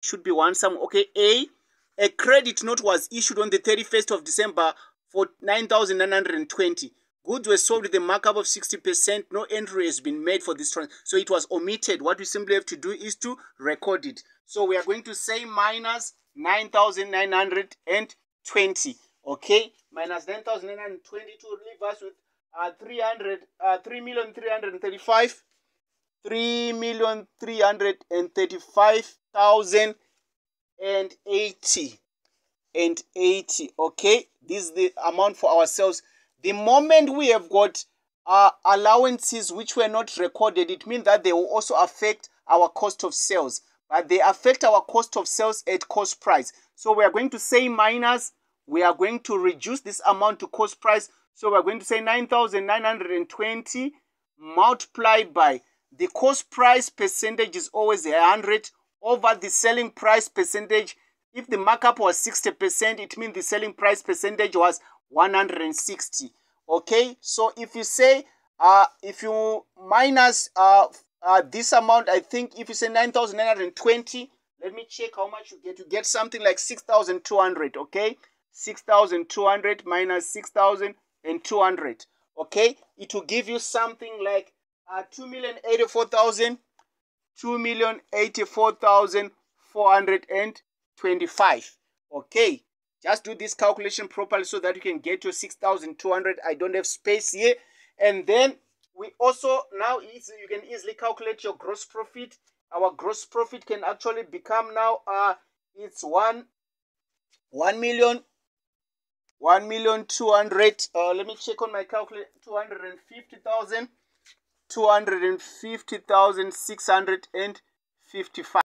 should be one sum. Okay, A, a credit note was issued on the 31st of December for 9,920. Goods were sold with a markup of 60%. No entry has been made for this transaction. So it was omitted. What we simply have to do is to record it. So we are going to say minus 9,920. Okay, minus 9,920 to leave us with uh, 300, uh, 3,335. 3,335,000 and 80 and 80 okay? This is the amount for ourselves. The moment we have got uh, allowances which were not recorded it means that they will also affect our cost of sales. But they affect our cost of sales at cost price. So we are going to say minus. We are going to reduce this amount to cost price. So we're going to say 9920 multiplied by the cost price percentage is always 100 over the selling price percentage. If the markup was 60%, it means the selling price percentage was 160. Okay, so if you say, uh, if you minus uh, uh, this amount, I think if you say 9,920, let me check how much you get. You get something like 6,200, okay? 6,200 minus 6,200, okay? It will give you something like uh, 2,084,000, 2,084,425. Okay, just do this calculation properly so that you can get your 6,200. I don't have space here. And then we also, now you can easily calculate your gross profit. Our gross profit can actually become now, uh, it's one, 1 million, 1 million 200, uh, let me check on my calculator, 250,000. 250,655